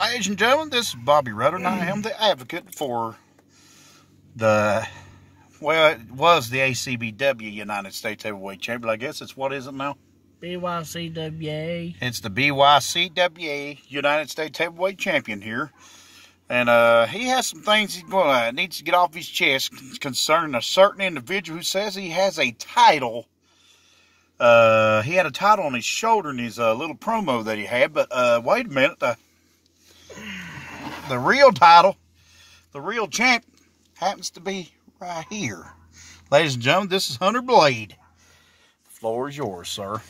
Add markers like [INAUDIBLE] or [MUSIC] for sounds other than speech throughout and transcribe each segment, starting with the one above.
Ladies and gentlemen, this is Bobby Rudder, and I am the advocate for the, well, it was the ACBW United States Heavyweight Champion. I guess it's what is it now? BYCWA. It's the BYCWA United States Heavyweight Champion here. And uh, he has some things he uh, needs to get off his chest concerning a certain individual who says he has a title. Uh, he had a title on his shoulder in his uh, little promo that he had, but uh, wait a minute. The, real title, the real champ, happens to be right here. Ladies and gentlemen, this is Hunter Blade. The floor is yours, sir.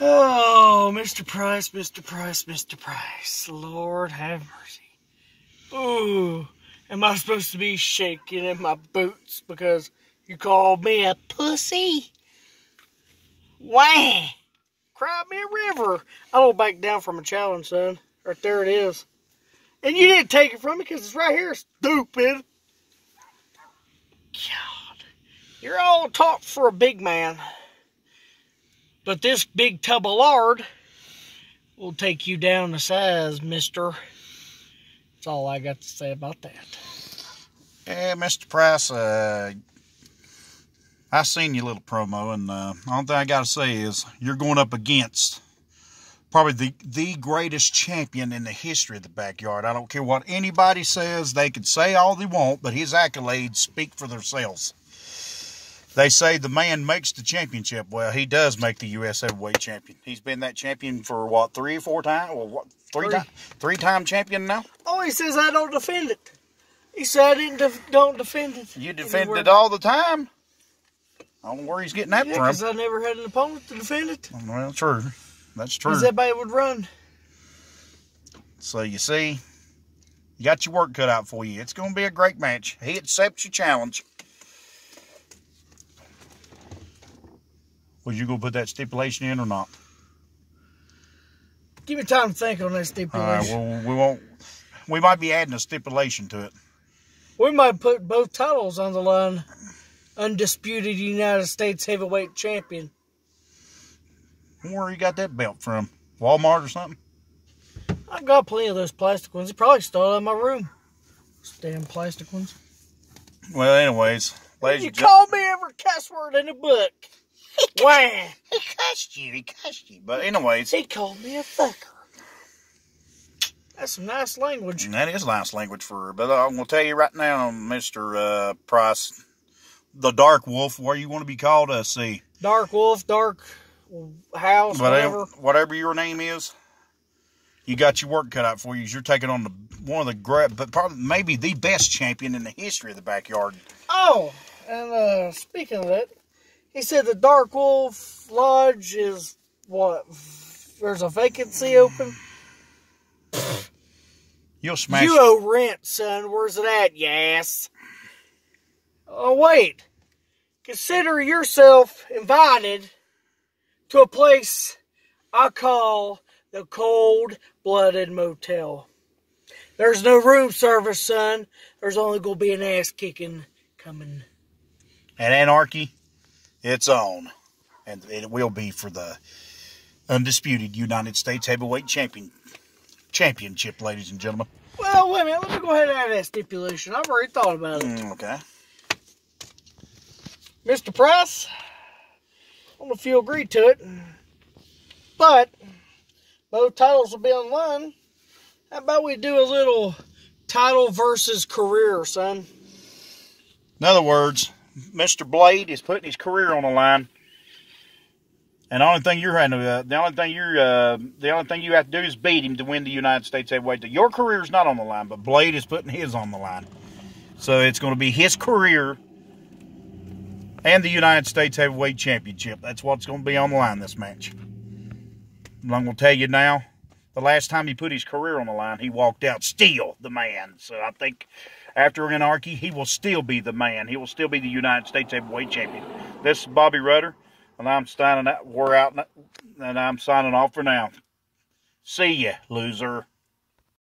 Oh, Mr. Price, Mr. Price, Mr. Price. Lord have mercy. Ooh, am I supposed to be shaking in my boots because you called me a pussy? Wah! Cry me a river. I don't back down from a challenge, son. Right there it is. And you didn't take it from me because it's right here, stupid. God. You're all talk for a big man. But this big tub of lard will take you down a size, mister. That's all I got to say about that. Yeah, Mr. Price, uh, I seen your little promo, and uh, only thing I got to say is you're going up against probably the, the greatest champion in the history of the backyard. I don't care what anybody says. They can say all they want, but his accolades speak for themselves. They say the man makes the championship. Well, he does make the U.S. heavyweight champion. He's been that champion for what three or four times? Well, what three Three. time three time champion now? Oh, he says I don't defend it. He said I didn't def- don't defend it. You defend it all the time. I don't know where he's getting that Yeah, from. because I never had an opponent to defend it. Well, true. That's true. Because everybody would run. So you see, you got your work cut out for you. It's going to be a great match. He accepts your challenge. Was you going to put that stipulation in or not? Give me time to think on that All right. stipulation. Well, we won't. We might be adding a stipulation to it. we might put both titles on the line. Undisputed United States Heavyweight Champion. Where you got that belt from? Walmart or something? I've got plenty of those plastic ones. They probably stole out of my room. Those damn plastic ones. Well, anyways, ladies You and gentlemen, called me every cuss word in the book. [LAUGHS] Wah! he cussed you. He cussed you. But anyways, He called me a fucker. That's some nice language. that is nice language for her. But I'm going to tell you right now, Mister uh, Price, the Dark Wolf, where you want to be called, uh, see. Dark wolf, dark house, whatever, whatever. whatever your name is, you got your work cut out for you. You're taking on the one of the great, but probably maybe the best champion in the history of the backyard. Oh, and uh, speaking of that, he said the Dark Wolf Lodge is what? There's a vacancy open. You'll smash. You owe rent, son. Where's it at, yes? Oh, wait. Consider yourself invited to a place I call the Cold Blooded Motel. There's no room service, son. There's only going to be an ass kicking coming. At Anarchy, it's on, and it will be for the undisputed United States Heavyweight Champion Championship, ladies and gentlemen. Well, wait a minute. Let me go ahead and add that stipulation. I've already thought about it. Mm, okay. Mr. Price, I don't know if you agree to it, but both titles will be online. How about we do a little title versus career, son? In other words, Mr. Blade is putting his career on the line. And the only thing you're having to, uh, the only thing you're, uh, the only thing you have to do is beat him to win the United States heavyweight. Your career is not on the line, but Blade is putting his on the line. So it's going to be his career and the United States heavyweight championship. That's what's going to be on the line this match. I'm going to tell you now, the last time he put his career on the line, he walked out still the man. So I think after Anarchy, he will still be the man. He will still be the United States heavyweight champion. This is Bobby Rudder, and I'm signing out. We're out, and I'm signing off for now. See ya, loser.